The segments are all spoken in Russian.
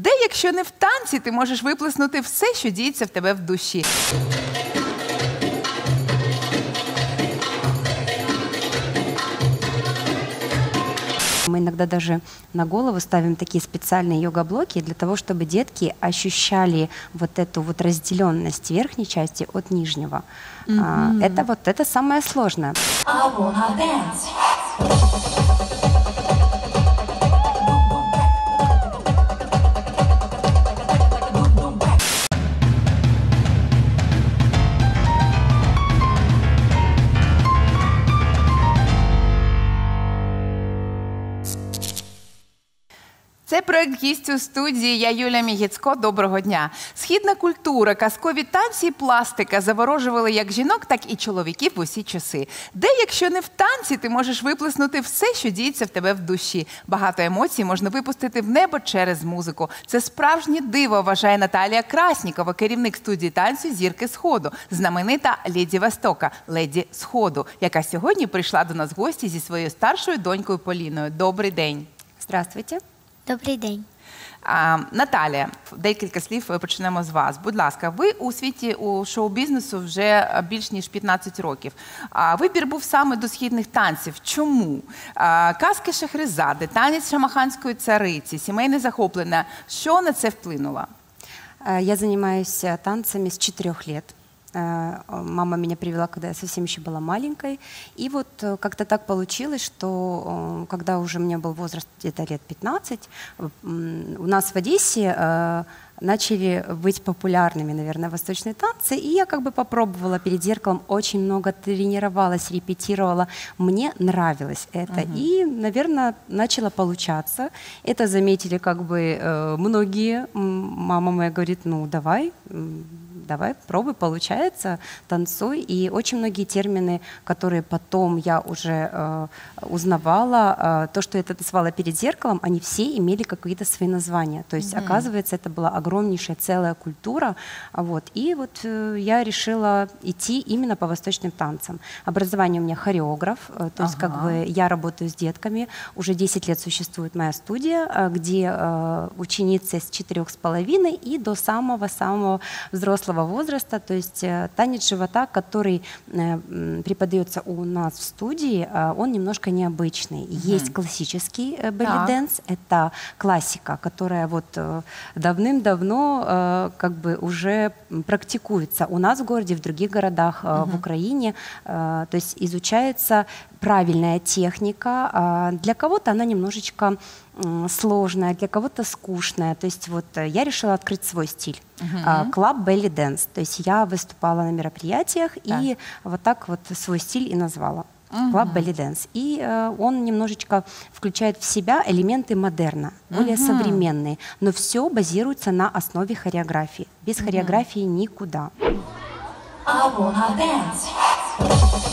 Де, якщо не в танці, ти можеш виплеснути все, що діється в тебе в душі. Мы иногда даже на голову ставим такие специальные йога-блоки для того, чтобы детки ощущали вот эту вот разделенность верхней части от нижнего. А, Это вот это самое сложное. I wanna dance. Це проект гість у студії. Я Юля Мігіцько. Доброго дня. Східна культура, казкові танці і пластика заворожували як жінок, так і чоловіків в усі часи. Де, якщо не в танці, ти можеш виплеснути все, що діється в тебе в душі. Багато емоцій можна випустити в небо через музику. Це справжнє диво, вважає Наталія Краснікова, керівник студії танцю Зірки Сходу, знаменита леді Востока, леді Сходу, яка сьогодні прийшла до нас в гості зі своєю старшою донькою Поліною. Добрий день. Здравствуйте. Добрий день. А, Наталія, декілька слів е, почнемо з вас. Будь ласка, ви у світі у шоу-бізнесу вже е, більш ніж 15 років. А, вибір був саме до східних танців. Чому? А, казки Шахрезади, танець шамаханської цариці, сімейне захоплення. Що на це вплинуло? Э, Я занимаюсь э, танцами с четырех лет. Э, Мама меня привела, когда я совсем еще была маленькой. И вот э, как-то так получилось, что когда уже мне был возраст где-то лет 15, э, у нас в Одессе начали быть популярными, наверное, восточные танцы. И я как бы попробовала перед зеркалом, очень много тренировалась, репетировала. Мне нравилось это. И, наверное, начало получаться. Это заметили как бы многие. Мама моя говорит, ну давай, давай, пробуй, получается, танцуй. И очень многие термины, которые потом я уже э, узнавала, э, то, что я танцевала перед зеркалом, они все имели какие-то свои названия. То есть, оказывается, это была огромнейшая целая культура. Вот. И вот э, я решила идти именно по восточным танцам. Образование у меня хореограф, э, то есть как Ага. бы я работаю с детками. Уже 10 лет существует моя студия, э, где э, ученицы с четырех с половиной и до самого-самого взрослого возраста. То есть э, танец живота, который э, преподается у нас в студии, э, он немножко необычный. Есть классический dance, это классика, которая вот давным-давно как бы уже практикуется у нас в городе, в других городах, э, в Украине. То есть изучается правильная техника. А Для кого-то она немножечко сложная, для кого-то скучная. То есть вот э, я решила открыть свой стиль. А, Club Belly Dance. То есть я выступала на мероприятиях и вот так вот свой стиль и назвала. Club Belly Dance. И э, он немножечко включает в себя элементы модерна, более современные, но все базируется на основе хореографии. Без хореографии никуда. I wanna dance.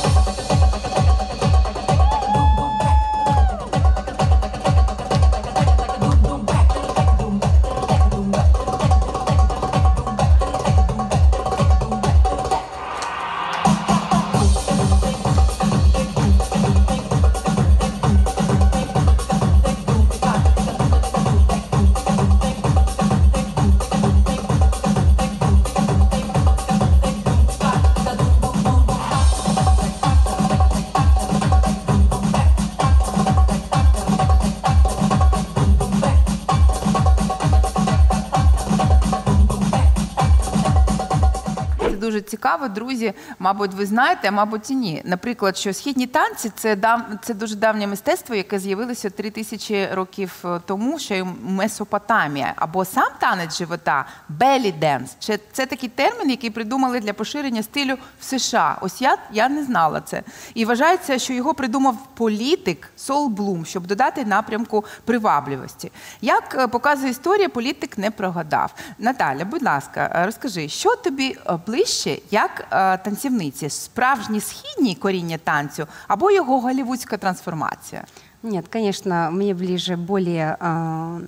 Цікаво, друзі. Мабуть, ви знаєте, а мабуть і ні. Наприклад, що східні танці це дав це дуже давнє мистецтво, яке з'явилося три тисячі років е, тому, ще й Месопотамія, або сам танець живота belly dance. Це, це такий термін, який придумали для поширення стилю в США. Ось я, я не знала це. І вважається, що його придумав політик Сол Блум, щоб додати напрямку привабливості. Як е, показує історія, політик не прогадав. Наталя, будь ласка, е, розкажи, що тобі ближче як е, танцівниці? Справжні східні коріння танцю або його голівудська трансформація? Нет, конечно, мне ближе более э,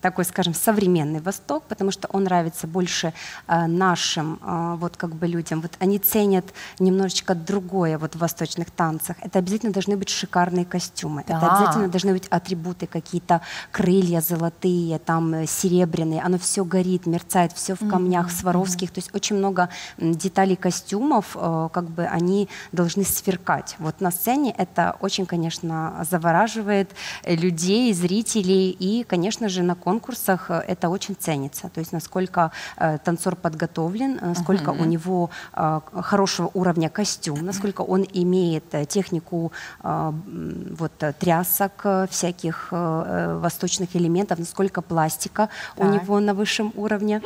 такой, скажем, современный Восток, потому что он нравится больше э, нашим э, вот как бы людям. Вот они ценят немножечко другое вот в восточных танцах. Это обязательно должны быть шикарные костюмы. Да. Это обязательно должны быть атрибуты какие-то крылья золотые, там э, серебряные. Оно все горит, мерцает, все в камнях сваровских. То есть очень много деталей костюмов, э, как бы они должны сверкать. Вот на сцене это очень, конечно, завораживает э, людей, зрителей. И, конечно же, на конкурсах э, это очень ценится. То есть насколько э, танцор подготовлен, э, насколько у него хорошего уровня костюм, насколько он имеет технику вот, трясок, всяких восточных элементов, насколько пластика у Так. него на высшем уровне.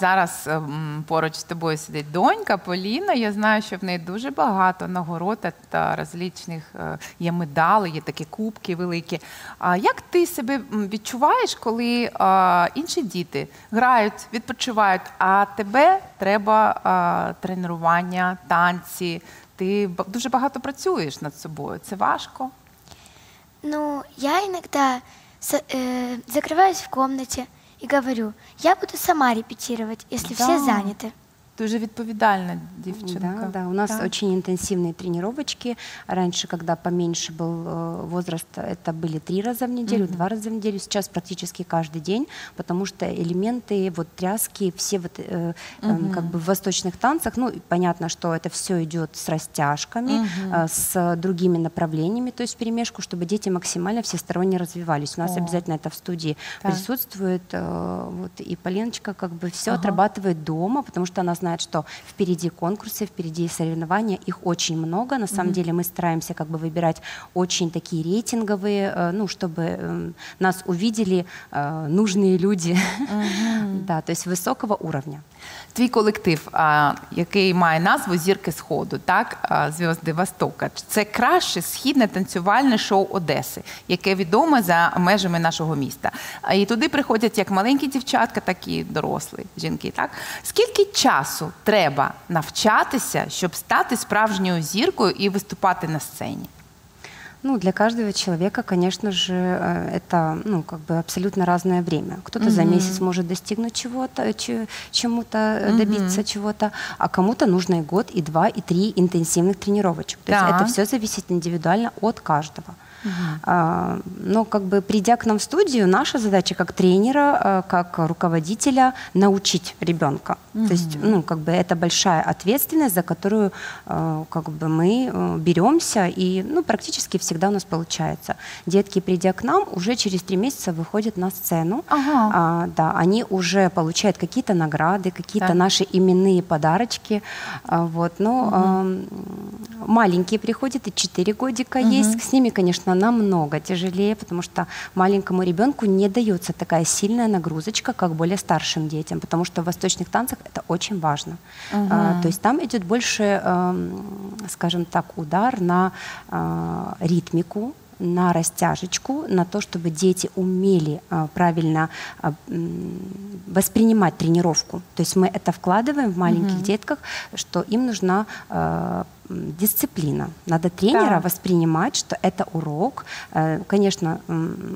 Зараз ем, поруч з тобою сидить донька Поліна. Я знаю, що в неї дуже багато нагород та розлічних е, є медали, є такі кубки великі. А як ти себе відчуваєш, коли інші діти грають, відпочивають, а тебе треба тренування, танці? Ти дуже багато працюєш над собою. Це важко. Ну, я иногда с- э, в комнате и говорю, я буду сама репетировать, если Да. все заняты. Дуже відповідальна дівчинка. Да, да, у нас Так. очень интенсивные тренировочки. Раньше, когда поменьше был э, возраст, это были три раза в неделю, два раза в неделю. Сейчас практически каждый день, потому что элементы, вот тряски, все вот э, эм, как бы в восточных танцах, ну, и понятно, что это все идет с растяжками, э, с другими направлениями, то есть в перемешку, чтобы дети максимально всесторонне развивались. У нас О. обязательно это в студии Так. присутствует. э, Вот, и Поленочка как бы все отрабатывает дома, потому что она знает, что впереди конкурсы, впереди соревнования, их очень много. На самом деле мы стараемся как бы выбирать очень такие рейтинговые, э, ну, чтобы эм, нас увидели э, нужные люди, да, то есть высокого уровня. Твій колектив, який має назву Зірки Сходу, так зв'язки Востока. Це краще східне танцювальне шоу Одеси, яке відоме за межами нашого міста. І туди приходять як маленькі дівчатка, так і дорослі жінки. Так скільки часу треба навчатися, щоб стати справжньою зіркою і виступати на сцені? Ну, для каждого человека, конечно же, э, это ну, как бы абсолютно разное время. Кто-то за месяц может достигнуть чего-то, че- чему-то э, добиться чего-то, а кому-то нужно и год, и два, и три интенсивных тренировочек. То есть Да. это все зависит индивидуально от каждого. А, но как бы придя к нам в студию, наша задача как тренера, э, как руководителя научить ребенка. То есть, ну, как бы это большая ответственность, за которую э, как бы мы э, беремся, и ну, практически всегда у нас получается. Детки, придя к нам, уже через три месяца выходят на сцену. Ага. А, да, они уже получают какие-то награды, какие-то Так. наши именные подарочки. А, вот, но ам, маленькие приходят, и 4 годика есть. С ними, конечно, намного тяжелее, потому что маленькому ребенку не дается такая сильная нагрузочка, как более старшим детям, потому что в восточных танцах это очень важно. А, то есть там идет больше, ам, скажем так, удар на а, ритмику, на растяжечку, на то, чтобы дети умели а, правильно а, воспринимать тренировку. То есть мы это вкладываем в маленьких детках, что им нужна а, дисциплина. Надо тренера Так. воспринимать, что это урок. Э, Конечно,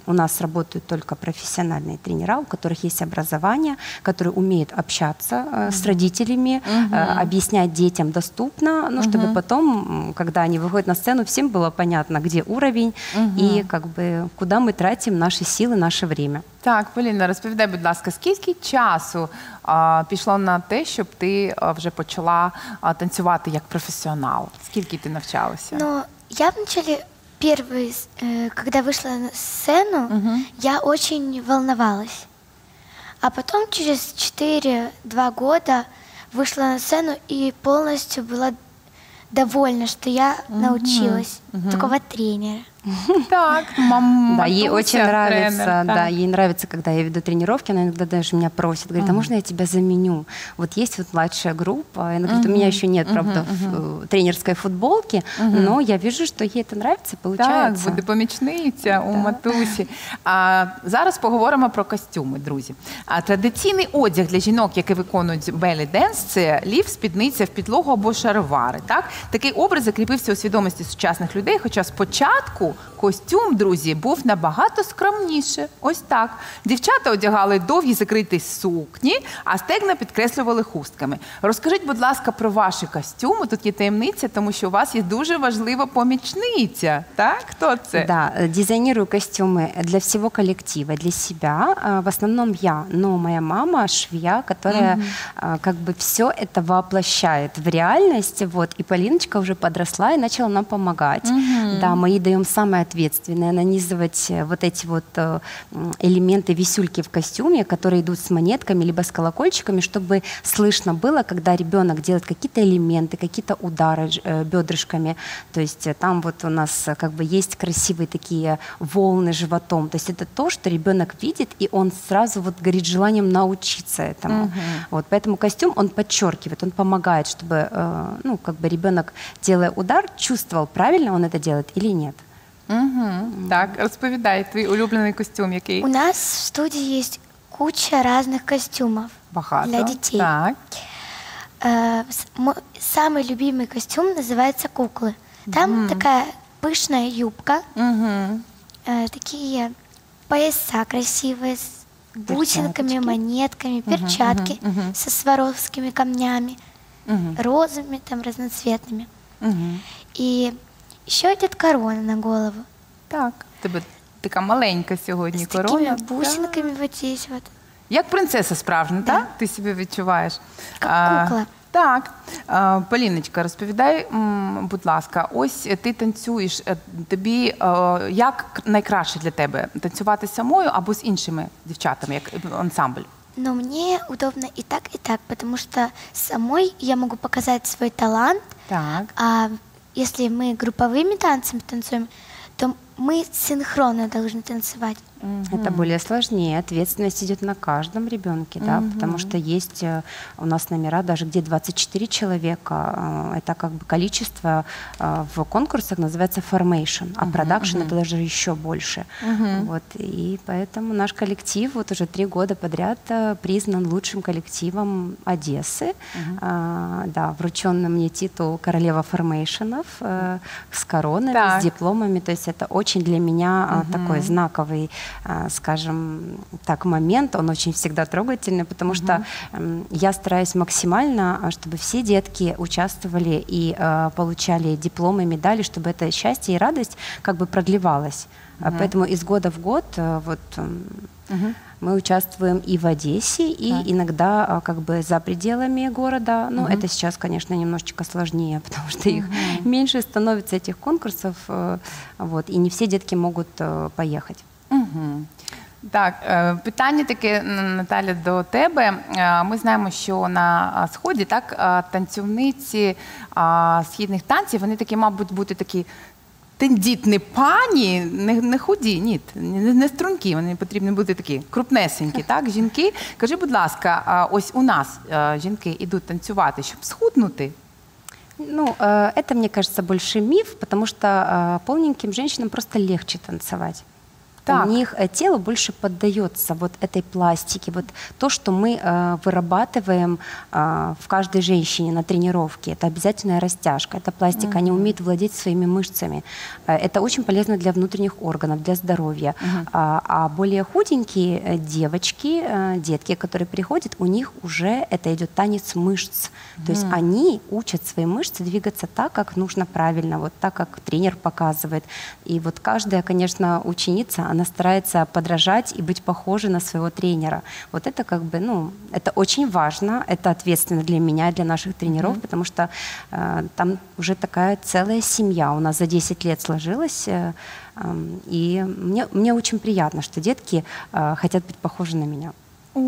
у нас работают только профессиональные тренера, у которых есть образование, которые умеют общаться э, с родителями, э, объяснять детям доступно, ну, чтобы потом, когда они выходят на сцену, всем было понятно, где уровень и как бы куда мы тратим наши силы, наше время. Так, Поліна, розповідай, будь ласка, скільки часу а, пішло на те, щоб ти а, вже почала а, танцювати як професіонал? Скільки ти навчалася? Но я вначале первый, с- э, когда вышла на сцену, я очень волновалась. А потом через 4-2 года вышла на сцену и полностью была довольна, что я научилась такого тренера. Так, мам, Да, ей очень нравится, тренер, да, так. ей нравится, когда я веду тренировки, она иногда даже меня просит, говорит, а можно я тебя заменю? Вот есть вот младшая группа, и она говорит, у меня еще нет, правда, э, тренерской футболки, но я вижу, что ей это нравится, Так, получается. буде помічниця у матусі. А, зараз поговоримо про костюми, друзі. А, традиційний одяг для жінок, які виконують белі денс, це лів, спідниця в підлогу або шаровари. Так? Такий образ закріпився у свідомості сучасних людей, хоча спочатку костюм, друзі, був набагато скромніше. Ось так. Дівчата одягали довгі закриті сукні, а стегна підкреслювали хустками. Розкажіть, будь ласка, про ваші костюми. Тут є таємниця, тому що у вас є дуже важлива помічниця. Так? Хто це? Да, э, дизайнирую костюмы для всего коллектива, для себя. А, В основном я, но моя мама швея, которая а, как бы все это воплощает в реальность. Вот, и Полиночка уже подросла и начала нам помогать. Да, мы ей даем самое ответственное, нанизывать э, вот эти вот э, элементы висюльки в костюме, которые идут с монетками либо с колокольчиками, чтобы слышно было, когда ребенок делает какие-то элементы, какие-то удары э, бедрышками. То есть там вот у нас как бы есть красивые такие волны животом. То есть это то, что ребенок видит, и он сразу вот горит желанием научиться этому. Вот, поэтому костюм, он подчеркивает, он помогает, чтобы, ну, как бы ребенок, делая удар, чувствовал, правильно он это делает или нет. Угу. Так, розповідай, твій улюблений костюм, який У нас в студии есть куча разных костюмов багато. для детей. Так. Э, с- мо- Самый любимый костюм называется куклы. Там такая пышная юбка, Угу. э, такие пояса красивые с бусинками, монетками, перчатки со сваровскими камнями, розовыми там разноцветными. Угу. И еще идет корона на голову Так. Тебе така маленька сьогодні с корона. такими бусинками вот здесь вот. Як принцеса справжня, Да. так? Ти себе відчуваєш? Як кукла. Так. А, Поліночка, розповідай, м, будь ласка, ось ти танцюєш. е, Тобі е, як найкраще для тебе танцювати самою або з іншими дівчатами, як ансамбль? Но мне удобно и так, и так, потому что самой я могу показать свой талант, Так. а если мы групповыми танцами танцуем, то мы синхронно должны танцевать. Это более сложнее. Ответственность идет на каждом ребенке, да, потому что есть э, у нас номера даже где 24 человека. э, Это как бы количество э, в конкурсах называется formation, а продакшн это даже еще больше. Вот и поэтому наш коллектив вот уже три года подряд признан лучшим коллективом Одессы. А, Да, вручен мне титул королева формейшенов с коронами, Так. с дипломами. То есть это очень для меня а, такой знаковый, скажем так, момент. Он очень всегда трогательный, потому что м, я стараюсь максимально, а, чтобы все детки участвовали и а, получали дипломы, медали, чтобы это счастье и радость как бы продлевалось. А Поэтому из года в год вот м, мы участвуем и в Одессе, и иногда а, как бы за пределами города. Ну, это сейчас, конечно, немножечко сложнее, потому что их меньше становится этих конкурсов, э, вот, и не все детки могут э, поехать. Угу. Так, е, питання таке, Н- Наталя, до тебе. Е, Ми знаємо, що на а, сході так а, танцівниці а, східних танців, вони такі, мабуть, бути такі. Тендітні пані, не, не худі, ні, не, не стрункі, вони потрібні бути такі крупнесенькі, так, жінки. Кажи, будь ласка, а ось у нас е, жінки йдуть танцювати, щоб схуднути. Ну, э, это, мне кажется, больше миф, потому что э, полненьким женщинам просто легче танцевать. Так. У них э, тело больше поддается вот этой пластике. Вот то, что мы э, вырабатываем э, в каждой женщине на тренировке, это обязательная растяжка, это пластика. Они умеют владеть своими мышцами. Э, это очень полезно для внутренних органов, для здоровья. А, а более худенькие э, девочки, э, детки, которые приходят, у них уже это идет танец мышц. То есть они учат свои мышцы двигаться так, как нужно правильно, вот так, как тренер показывает. И вот каждая, конечно, ученица, она старается подражать и быть похожей на своего тренера. Вот это как бы, ну, это очень важно, это ответственно для меня, для наших тренеров, потому что э, там уже такая целая семья у нас за 10 лет сложилась. э, эм, и мне, мне очень приятно, что детки э, хотят быть похожи на меня. О,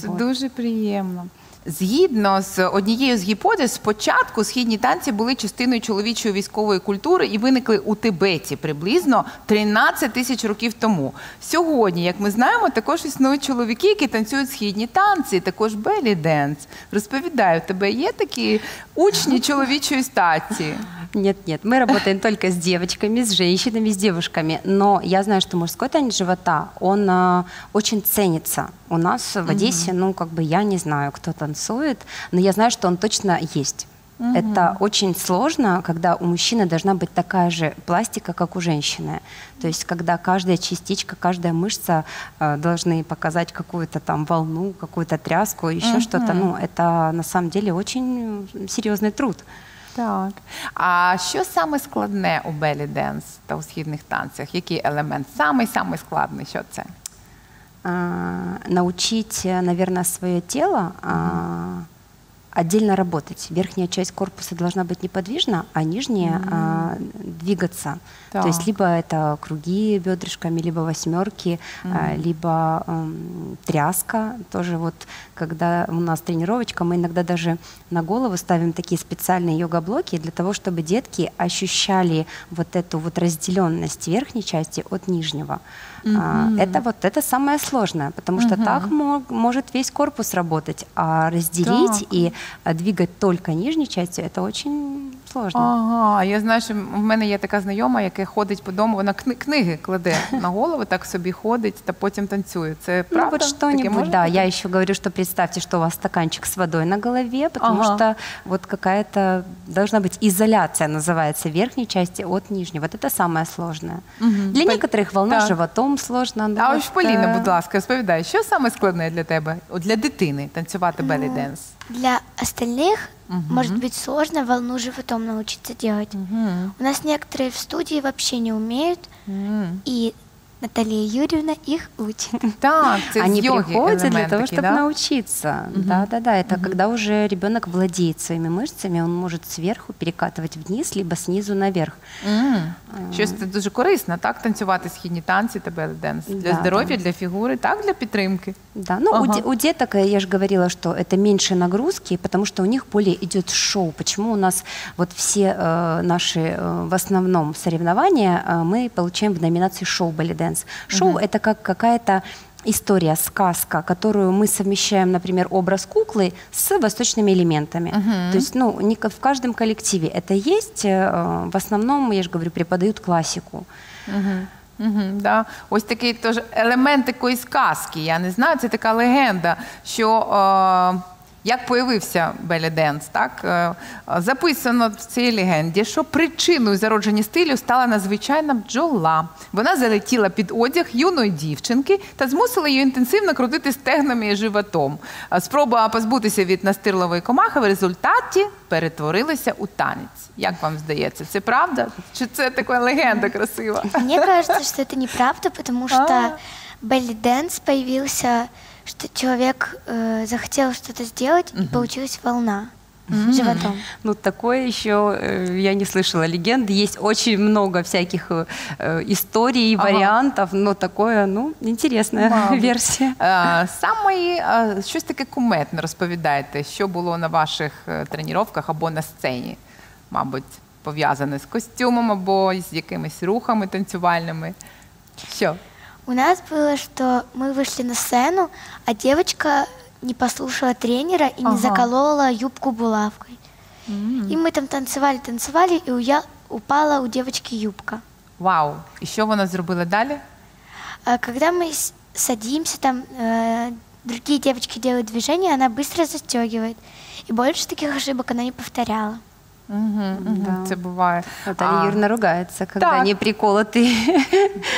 це Вот. дуже приємно. Згідно з однією з гіпотез, спочатку східні танці були частиною чоловічої військової культури і виникли у Тибеті приблизно 13 тисяч років тому. Сьогодні, як ми знаємо, також існують чоловіки, які танцюють східні танці, також белі денс. Розповідаю, в тебе є такі учні чоловічої статі? Нет, нет, мы работаем только с девочками, с женщинами, с девушками. Но я знаю, что мужской танец живота, он а, очень ценится. У нас в Одессе, ну, как бы я не знаю, кто танцует, но я знаю, что он точно есть. Это очень сложно, когда у мужчины должна быть такая же пластика, как у женщины. То есть, когда каждая частичка, каждая мышца э, должны показать какую-то там волну, какую-то тряску, еще что-то. Ну, это на самом деле очень серьезный труд. Так. А що саме складне у белі денс та у східних танцях? Який елемент? Самий самий складний, що це? а, научить, наверное, свое тело а, отдельно работать. Верхняя часть корпуса должна быть неподвижна, а нижняя а, двигаться. То есть либо это круги бедрышками, либо восьмерки, а, либо м, тряска. Тоже вот, когда у нас тренировочка, мы иногда даже на голову ставим такие специальные йога-блоки для того, чтобы детки ощущали вот эту вот разделенность верхней части от нижнего. А, Это вот это самое сложное, потому что так мо- может весь корпус работать, а разделить Так. и а, двигать только нижней частью это очень сложно. Ага, я знаю, що в мене є така знайома, яка ходить по дому, вона кни- книги кладе на голову, так собі ходить та потім танцює. Це Ну, правда? вот Таке что-нибудь, може да. бути? Я еще говорю, что представьте, что у вас стаканчик с водой на голове, потому Ага. что вот какая-то должна быть изоляция, называется, верхней части от нижней. Вот это самое сложное. Для Пон- некоторых волна Так. животом сложно. ну А вот, ось Поліна, э, будь ласка, розповідай, що саме складне для тебе, от для дитини танцювати белі денс? Для остальных Может быть сложно волну животом научиться делать. У нас некоторые в студии вообще не умеют, и Наталья Юрьевна их учит. Так, це Они з йоги приходят для елемент того, такий, чтобы да? научиться. Да, да, да. Это когда уже ребенок владеет своими мышцами, он может сверху перекатывать вниз, либо снизу наверх. М. Щось це дуже корисно, так? Танцювати східні танці та белі денс. Для Да, здоров'я, да. для фігури, так, для підтримки. Да, ну у, Ага. де- у деток, э, я же говорила, что это меньше нагрузки, потому что у них более идет шоу. Почему у нас вот все э, наши э, в основном соревнования э, мы получаем в номинации шоу belly dance. Шоу это как какая-то история, сказка, которую мы совмещаем, например, образ куклы с восточными элементами. То есть, ну, не в каждом коллективе это есть. э, В основном, я же говорю, преподают классику. Угу, да. Ось такий теж елемент такої сказки. Я не знаю, це така легенда, що е, як появився белі денс, так е, записано в цій легенді, що причиною зародження стилю стала надзвичайна бджола. Вона залетіла під одяг юної дівчинки та змусила її інтенсивно крутити стегнами і животом. Е, Спроба позбутися від настирливої комахи в результаті перетворилася у танець. Як вам здається, це правда? Чи це така легенда красива? Мне кажется, что это неправда, потому А. что belly dance появился, что человек э, захотел что-то сделать, и получилась волна животом. Ну, такое еще э, я не слышала легенды. Есть очень много всяких э, э, историй, Ага. вариантов, но такое, ну, интересная Мабуть. версия. Е, Саме е, щось таке куметне розповідаєте, що було на ваших е, тренуваннях або на сцені, мабуть, пов'язане з костюмом або з якимись рухами танцювальними. Що? У нас было, что мы вышли на сцену, а девочка не послушала тренера и Ага. не заколола юбку булавкой. И мы там танцевали, танцевали, и уя- упала у девочки юбка. Вау! І що вона зробила далі? А когда мы садимся, там э, другие девочки делают движения, она быстро застегивает. И больше таких ошибок она не повторяла. Угу, Да. Це буває. Наталья А, Юрьевна ругается, когда так. они приколоты.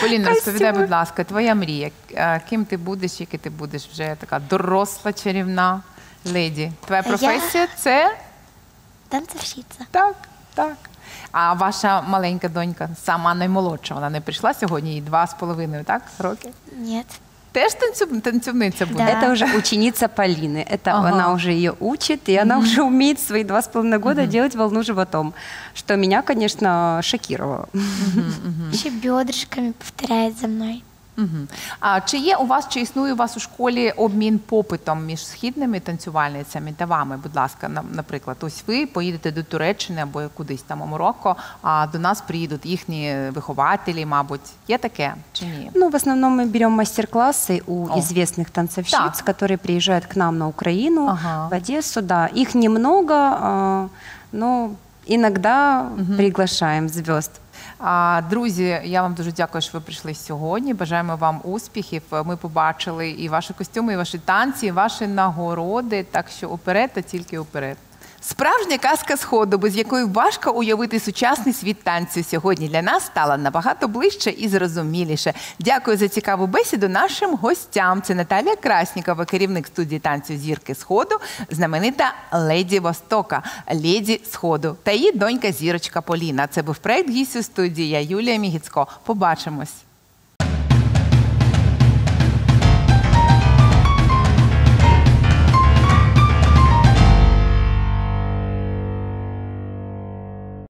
Поліна, розповідай, будь ласка, твоя мрія. Е, Ким ти будеш, який ти будеш вже така доросла, чарівна леді? Твоя Я- професія це Танцовщица. так, так. А ваша маленька донька, сама наймолодша, вона не прийшла сьогодні, їй два з половиною, так? Роки? Нет. Теж танцю, танцівниця буде? Да. Это уже ученица Полины. Это Ага. она уже ее учит, и она уже умеет в свои два с половиной года делать волну животом, что меня, конечно, шокировало. Еще бедрышками повторяет за мной. Угу. А чи є у вас, чи існує у вас у школі обмін попитом між східними танцювальницями та вами? Будь ласка, на- наприклад, ось ви поїдете до Туреччини або кудись там у Марокко, а до нас приїдуть їхні вихователі, мабуть. Є таке чи ні? Ну, в основном мы берем мастер-классы у О. известных танцовщиц, Так. которые приезжают к нам на Украину, Ага. в Одессу, да. Их немного, а, но иногда приглашаем звезд. Друзі, я вам дуже дякую, що ви прийшли сьогодні. Бажаємо вам успіхів. Ми побачили і ваші костюми, і ваші танці, і ваші нагороди. Так що уперед та тільки уперед. Справжня казка сходу, без якої важко уявити сучасний світ танцю сьогодні для нас стала набагато ближче і зрозуміліше. Дякую за цікаву бесіду нашим гостям. Це Наталія Краснікова, керівник студії танцю Зірки Сходу, знаменита леді Востока, леді Сходу та її донька Зірочка Поліна. Це був проект гість у студії. Юлія Мігіцько. Побачимось.